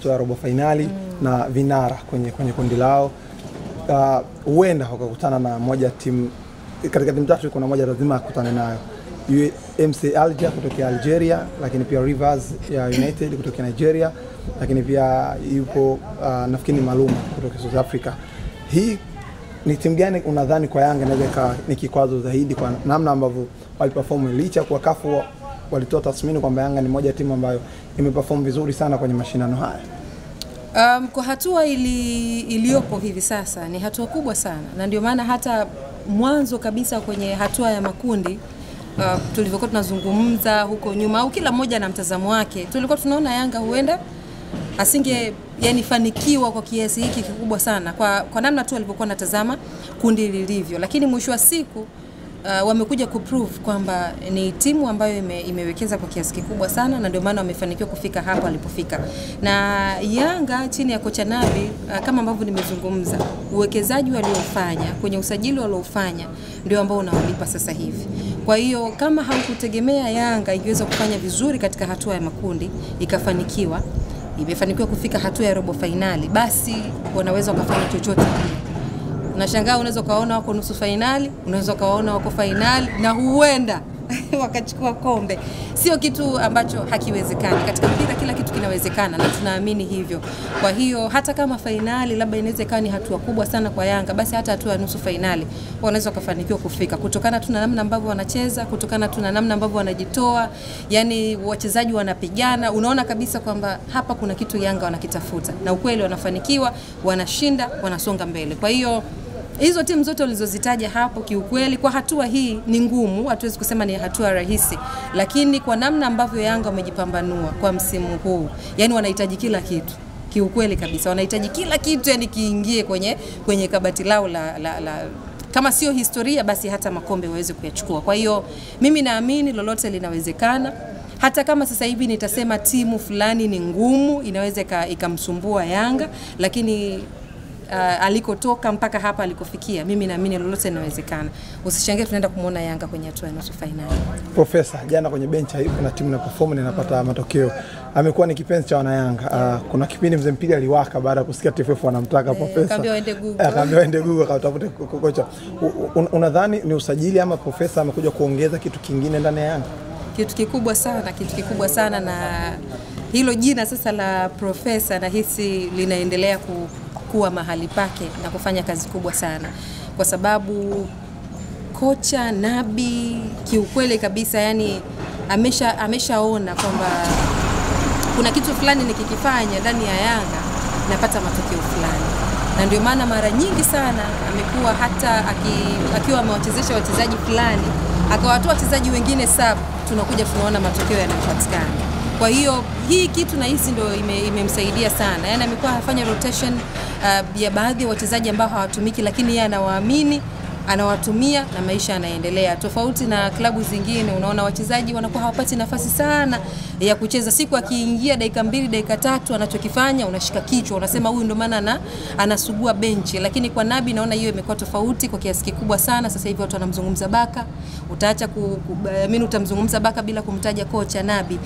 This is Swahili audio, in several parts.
hatua ya robo fainali mm. na vinara kwenye, kwenye kundi lao huenda uh, wakakutana na moja timu katika timu tatu kuna moja lazima akutane nayo MC Alger kutokea Algeria, lakini pia Rivers ya United kutokea Nigeria, lakini pia yupo uh, nafikiri Maluma kutoka South Africa. Hii ni timu gani unadhani kwa Yanga inaweza ikawa ni kikwazo zaidi kwa namna ambavyo waliperform, licha kwa kafu walitoa tathmini kwamba Yanga ni moja timu ambayo imeperform vizuri sana kwenye mashindano haya. Um, kwa hatua ili, iliyopo hivi sasa ni hatua kubwa sana, na ndio maana hata mwanzo kabisa kwenye hatua ya makundi uh, tulivyokuwa tunazungumza huko nyuma, au kila mmoja na mtazamo wake, tulikuwa tunaona Yanga huenda asinge yani fanikiwa kwa kiasi hiki kikubwa sana kwa, kwa namna tu alivyokuwa anatazama kundi lilivyo, lakini mwisho wa siku uh, wamekuja kuprove kwamba ni timu ambayo ime, imewekeza kwa kiasi kikubwa sana na ndio maana wamefanikiwa kufika hapa walipofika. Na Yanga chini ya kocha Nabi uh, kama ambavyo nimezungumza, uwekezaji waliofanya kwenye usajili waliofanya ndio ambao unawalipa sasa hivi. Kwa hiyo kama haukutegemea Yanga ingeweza kufanya vizuri katika hatua ya makundi ikafanikiwa imefanikiwa kufika hatua ya robo fainali, basi wanaweza wakafanya chochote kile. Unashangaa, unaweza ukawaona wako nusu fainali, unaweza ukawaona wako fainali na huenda wakachukua kombe. Sio kitu ambacho hakiwezekani. Katika mpira kila kitu kinawezekana na tunaamini hivyo. Kwa hiyo hata kama fainali labda inaweza ikawa ni hatua kubwa sana kwa Yanga, basi hata hatua ya nusu fainali wanaweza wakafanikiwa kufika kutokana tuna namna ambavyo wanacheza, kutokana tu na namna ambavyo wanajitoa, yani wachezaji wanapigana, unaona kabisa kwamba hapa kuna kitu Yanga wanakitafuta, na ukweli wanafanikiwa, wanashinda, wanasonga mbele. Kwa hiyo hizo timu zote ulizozitaja hapo, kiukweli kwa hatua hii ni ngumu, hatuwezi kusema ni hatua rahisi, lakini kwa namna ambavyo Yanga wamejipambanua kwa msimu huu, yani wanahitaji kila kitu kiukweli kabisa, wanahitaji kila kitu yani kiingie kwenye, kwenye kabati lao la, la, la kama sio historia basi hata makombe waweze kuyachukua. Kwa hiyo mimi naamini lolote linawezekana. Hata kama sasa hivi nitasema timu fulani ni ngumu, inaweza ikamsumbua Yanga, lakini uh, alikotoka mpaka hapa alikofikia, mimi naamini lolote linawezekana. Usishangae tunaenda kumwona Yanga kwenye hatua ya nusu fainali. Profesa jana kwenye benchi kuna na timu na perform na inapata matokeo. Amekuwa ni kipenzi cha wanayanga. Uh, kuna kipindi mzee Mpiga aliwaka baada ya kusikia TFF wanamtaka profesa. akaambia waende Google. Akaambiwa waende Google akatafute ko- ko- kocha. Unadhani ni usajili ama profesa amekuja kuongeza kitu kingine ndani ya Yanga? kitu kikubwa sana, kitu kikubwa sana, na hilo jina sasa la profesa nahisi linaendelea ku, kuwa mahali pake na kufanya kazi kubwa sana, kwa sababu kocha Nabi kiukweli kabisa, yani amesha ameshaona kwamba kuna kitu fulani nikikifanya ndani ya Yanga napata matokeo fulani, na ndio maana mara nyingi sana amekuwa hata aki, akiwa amewachezesha wachezaji fulani akawatoa wachezaji wengine sub, tunakuja tunaona matokeo yanayopatikana. Kwa hiyo hii kitu nahisi ndio ime- imemsaidia sana, yaani amekuwa afanya rotation uh, ya baadhi ya wachezaji ambao hawatumiki, lakini yeye anawaamini anawatumia na maisha yanaendelea. Tofauti na klabu zingine, unaona wachezaji wanakuwa hawapati nafasi sana ya kucheza. Siku akiingia dakika mbili, dakika tatu, anachokifanya unashika kichwa, unasema huyu ndo maana ana, anasugua benchi. Lakini kwa Nabi naona hiyo imekuwa tofauti kwa kiasi kikubwa sana. Sasa hivi watu wanamzungumza Baka, utaacha ku, ku, mimi utamzungumza Baka bila kumtaja kocha Nabi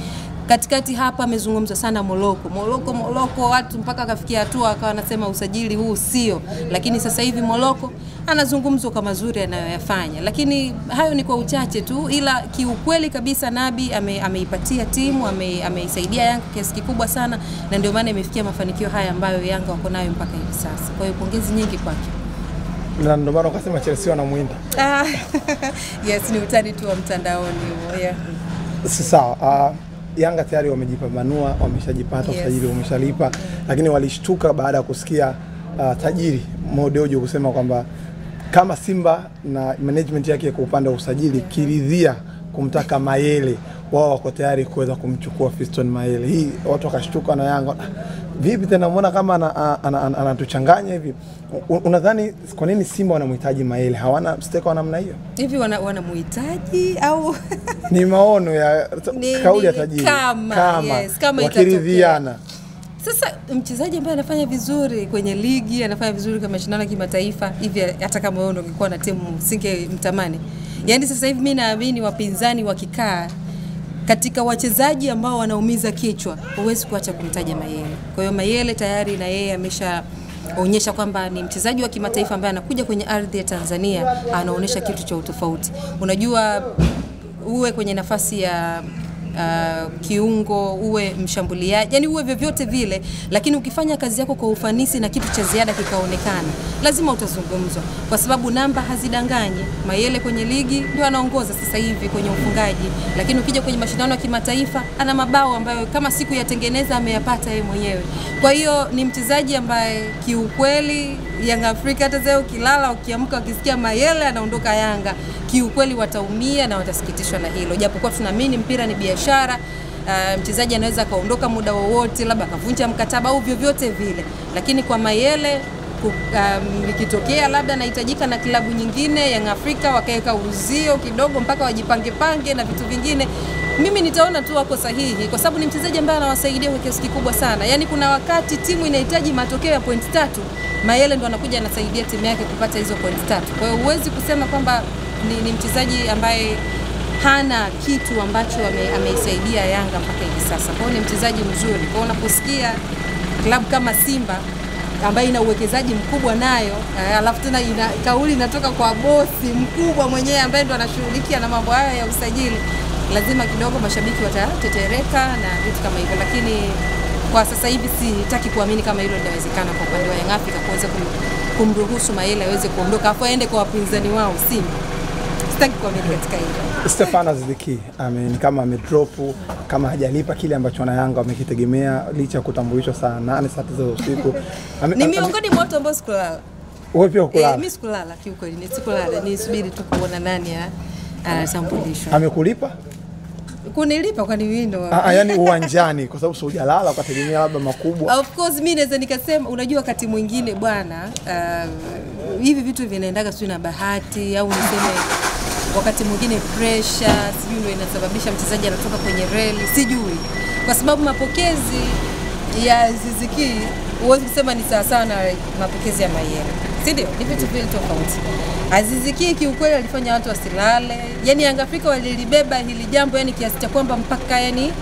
katikati hapa amezungumza sana Moroko, Moroko, Moroko, watu mpaka akafikia hatua akawa anasema usajili huu sio, lakini sasa hivi Moloko anazungumzwa kwa mazuri anayoyafanya, lakini hayo ni kwa uchache tu, ila kiukweli kabisa Nabi ame, ameipatia timu ame, ameisaidia Yanga kiasi kikubwa sana, na ndio maana imefikia mafanikio haya ambayo Yanga wako nayo mpaka hivi sasa. Kwa hiyo pongezi nyingi kwake. Na ndio maana ukasema Chelsea wanamwinda. Ah, yes, ni utani tu wa mtandaoni huo, yeah. Sawa. Uh, Yanga tayari wamejipambanua, wameshajipata Yes. usajili, wameshalipa, lakini walishtuka baada ya kusikia uh, tajiri Mo Dewji kusema kwamba kama Simba na management yake kwa upande wa usajili kiridhia kumtaka Mayele, wao wako tayari kuweza kumchukua Fiston Mayele. Hii watu wakashtuka na Yanga, "Ah, vipi tena, muona kama anatuchanganya ana, ana, ana, hivi? Unadhani kwa nini Simba wanamhitaji Maele? Hawana steka wa namna hiyo? Hivi wana- muhitaji au ni maono ya kauli ya tajiri kama, yes, kama wakiridhiana Sasa mchezaji ambaye anafanya vizuri kwenye ligi, anafanya vizuri kwenye mashindano ya kimataifa hivi, hata kama wewe ungekuwa na timu singe mtamani. Yaani sasa hivi mimi naamini wapinzani wakikaa katika wachezaji ambao wanaumiza kichwa huwezi kuacha kumtaja Mayele. Kwa hiyo Mayele tayari na yeye amesha onyesha kwamba ni mchezaji wa kimataifa ambaye anakuja kwenye ardhi ya Tanzania anaonyesha kitu cha utofauti. Unajua uwe kwenye nafasi ya uh, kiungo uwe mshambuliaji, yani uwe vyovyote vile, lakini ukifanya kazi yako kwa ufanisi na kitu cha ziada kikaonekana, lazima utazungumzwa, kwa sababu namba hazidanganyi. Mayele kwenye ligi ndio anaongoza sasa hivi kwenye ufungaji, lakini ukija kwenye mashindano ya kimataifa ana mabao ambayo kama siku yatengeneza ameyapata yeye mwenyewe. Kwa hiyo ni mchezaji ambaye kiukweli Yanga Afrika, hata zao ukilala ukiamka ukisikia Mayele anaondoka Yanga, kiukweli wataumia na watasikitishwa na hilo, japokuwa tunaamini mpira ni biashara. Uh, mchezaji anaweza akaondoka muda wowote, labda akavunja mkataba au vyovyote vile, lakini kwa Mayele um, ikitokea labda anahitajika na klabu nyingine Young Africa wakaweka uzio kidogo mpaka wajipange pange na vitu vingine, mimi nitaona tu wako sahihi, kwa sababu ni mchezaji ambaye anawasaidia kwa kiasi kikubwa sana. Yaani kuna wakati timu inahitaji matokeo ya pointi tatu, Mayele ndo anakuja anasaidia timu yake kupata hizo pointi tatu. Kwa hiyo huwezi kusema kwamba ni, ni mchezaji ambaye hana kitu ambacho ame, ameisaidia Yanga mpaka hivi sasa. Kwa hiyo ni mchezaji mzuri. Kwa hiyo unaposikia klabu kama Simba ambayo ina uwekezaji mkubwa nayo eh, alafu tena ina, kauli inatoka kwa bosi mkubwa mwenyewe ambaye ndo anashughulikia na mambo hayo ya usajili, lazima kidogo mashabiki watatetereka na vitu kama hivyo, lakini kwa sasa hivi sitaki kuamini kama hilo linawezekana kwa upande wa Africa kuweza kumruhusu Mayele aweze kuondoka afu aende kwa wapinzani wao Simba. Sitaki kuamini katika hilo. Stefan Aziziki amen, ni kama amedropu kama hajalipa kile ambacho wanayanga wamekitegemea licha ya kutambulishwa saa nane saa tisa za usiku. Ni miongoni mwa watu ambao sikulala. Wewe pia Eh, mimi sikulala kiukweli, ni sikulala, nisubiri tu kuona nani ya- anatambulishwa. Amekulipa? Kunilipa kwani wino Ah, ah, yani uwanjani kwa sababu sijalala ukategemea labda makubwa. Of course mi naweza nikasema, unajua wakati mwingine bwana, uh, hivi vitu vinaendaga sijui na bahati au niseme wakati mwingine pressure, sijui ndio inasababisha mchezaji anatoka kwenye reli, sijui, kwa sababu mapokezi ya Ziziki huwezi kusema ni sawasawa na mapokezi ya Mayele, si ndio? Ni vitu vile tofauti. Aziziki kiukweli alifanya watu wasilale, yani Yanga Afrika walilibeba hili jambo yani kiasi cha kwamba mpaka yani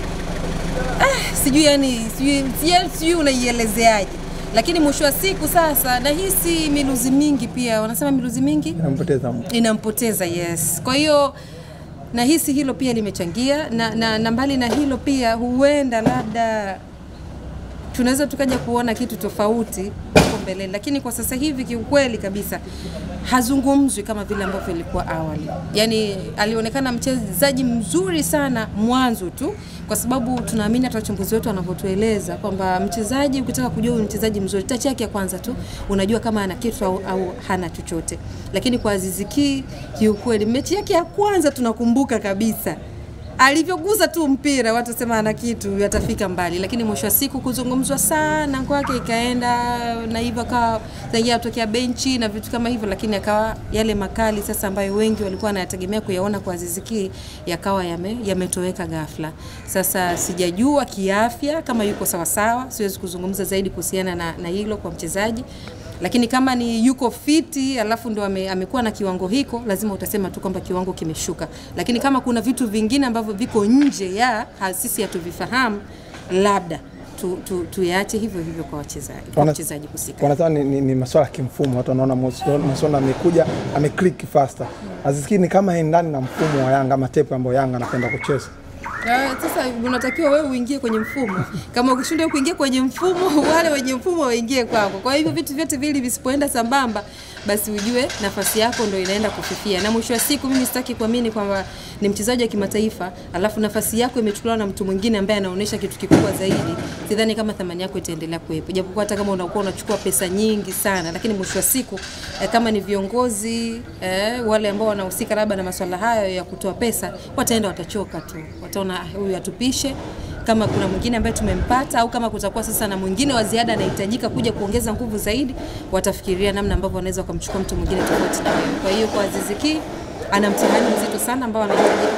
ah, sijui yani sijui- sijui unaielezeaje, lakini mwisho wa siku sasa nahisi miluzi mingi pia, wanasema miluzi mingi? Inampoteza, inampoteza yes. Kwa hiyo nahisi hilo pia limechangia. Na, na, na mbali na hilo pia huenda labda tunaweza tukaja kuona kitu tofauti huko mbeleni, lakini kwa sasa hivi kiukweli kabisa hazungumzwi kama vile ambavyo ilikuwa awali. Yani alionekana mchezaji mzuri sana mwanzo tu, kwa sababu tunaamini hata wachambuzi wetu wanavyotueleza kwamba mchezaji, ukitaka kujua mchezaji mzuri, tachi yake ya kwanza tu unajua kama ana kitu au, au hana chochote. Lakini kwa Aziz Ki kiukweli, mechi yake ya kwanza tunakumbuka kabisa alivyogusa tu mpira watu wasema ana kitu yatafika mbali, lakini mwisho wa siku kuzungumzwa sana kwake ikaenda na hivyo akawa zaingia atokea benchi na vitu kama hivyo, lakini akawa yale makali sasa ambayo wengi walikuwa wanayategemea kuyaona kwa Aziz Ki yakawa yame, yametoweka ghafla. Sasa sijajua kiafya kama yuko sawasawa, siwezi kuzungumza zaidi kuhusiana na, na hilo kwa mchezaji lakini kama ni yuko fiti alafu ndo ame, amekuwa na kiwango hiko, lazima utasema tu kwamba kiwango kimeshuka. Lakini kama kuna vitu vingine ambavyo viko nje ya sisi hatuvifahamu, labda tu, tu, tuyaache hivyo hivyo kwa wachezaji kwa Wana- husika. Wanasema ni, ni, ni masuala ya kimfumo. Watu wanaona Musona amekuja ameclick faster. Aziz Ki ni kama endani na mfumo wa Yanga ama tepu ambayo Yanga anapenda kucheza. Sasa unatakiwa wewe uingie kwenye mfumo. Kama ukishindwa kuingia kwenye mfumo, wale wenye mfumo waingie kwako. Kwa hivyo vitu vyote vili visipoenda sambamba, basi ujue nafasi yako ndo inaenda kufifia. Na mwisho wa siku, mimi sitaki kuamini kwamba ni mchezaji wa kimataifa alafu nafasi yako imechukuliwa na mtu mwingine ambaye anaonyesha kitu kikubwa zaidi. Sidhani kama thamani yako itaendelea kuwepo, japokuwa hata kama unakuwa unachukua pesa nyingi sana, lakini mwisho wa siku eh, kama ni viongozi eh, wale ambao wanahusika labda na masuala hayo ya kutoa pesa, wataenda watachoka tu, wataona "Ah, huyu atupishe kama kuna mwingine ambaye tumempata au kama kutakuwa sasa na mwingine wa ziada anahitajika kuja kuongeza nguvu zaidi, watafikiria namna ambavyo wanaweza wakamchukua mtu mwingine tofauti na wewe. Kwa hiyo kwa Azizi Ki ana mtihani mzito sana ambao anahitajika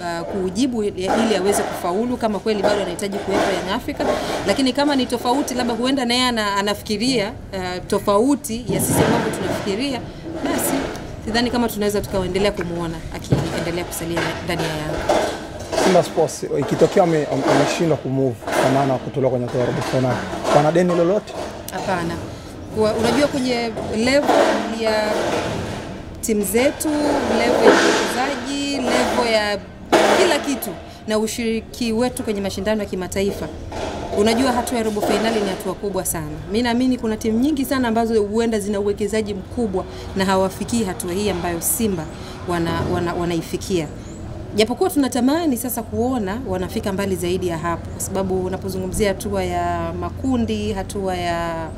uh, ili aweze kufaulu, kama kweli bado anahitaji kuwepo Young Africa. Lakini kama ni tofauti, labda huenda naye ana, anafikiria uh, tofauti ya sisi ambavyo tunafikiria, basi sidhani kama tunaweza tukaendelea kumuona akiendelea kusalia ndani ya Yanga. Simba Sports ikitokea ameshindwa wame- wameshindwa kumove kwa maana kutolewa kwenye hatua ya robo fainali, wana deni lolote? Hapana. Unajua kwenye level ya timu zetu, level ya wachezaji, level ya kila kitu na ushiriki wetu kwenye mashindano ya kimataifa, unajua hatua ya robo fainali ni hatua kubwa sana. Mi naamini kuna timu nyingi sana ambazo huenda zina uwekezaji mkubwa na hawafikii hatua hii ambayo Simba wana, wana, wanaifikia japokuwa tunatamani sasa kuona wanafika mbali zaidi ya hapo, kwa sababu unapozungumzia hatua ya makundi, hatua ya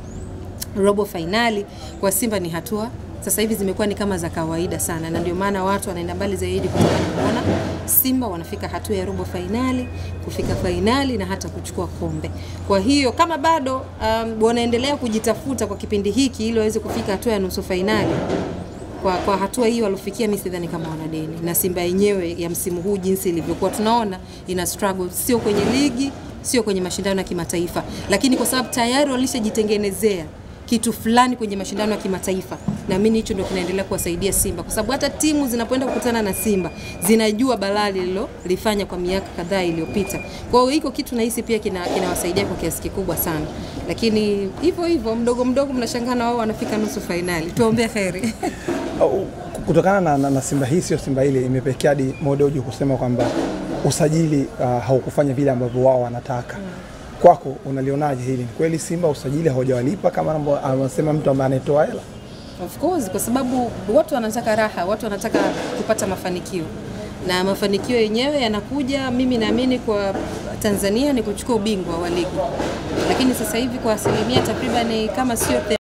robo fainali kwa Simba ni hatua sasa hivi zimekuwa ni kama za kawaida sana, na ndio maana watu wanaenda mbali zaidi kutoka kuona Simba wanafika hatua ya robo fainali, kufika fainali na hata kuchukua kombe. Kwa hiyo kama bado um, wanaendelea kujitafuta kwa kipindi hiki ili waweze kufika hatua ya nusu fainali, kwa, kwa hatua hiyo waliofikia, mimi sidhani kama wana deni na Simba yenyewe ya msimu huu jinsi ilivyokuwa, tunaona ina struggle, sio kwenye ligi, sio kwenye mashindano ya kimataifa, lakini kwa sababu tayari walishajitengenezea kitu fulani kwenye mashindano ya kimataifa, naamini hicho ndio kinaendelea kuwasaidia Simba, kwa sababu hata timu zinapoenda kukutana na Simba zinajua balaa lililolifanya kwa miaka kadhaa iliyopita. Kwa hiyo hiko kitu nahisi pia kina- kinawasaidia kwa kiasi kikubwa sana, lakini hivyo hivyo mdogo mdogo mnashangaa na wao wanafika nusu fainali. Tuombee heri. Au, kutokana na, na, na Simba hii sio Simba ile imepekea hadi Modojo kusema kwamba usajili uh, haukufanya vile ambavyo wao wanataka. Kwako unalionaje hili? Ni kweli Simba usajili haujawalipa kama anasema mtu ambaye anatoa hela? Of course, kwa sababu watu wanataka raha, watu wanataka kupata mafanikio na mafanikio yenyewe yanakuja, mimi naamini kwa Tanzania ni kuchukua ubingwa wa ligi, lakini sasa hivi kwa asilimia takriban kama sio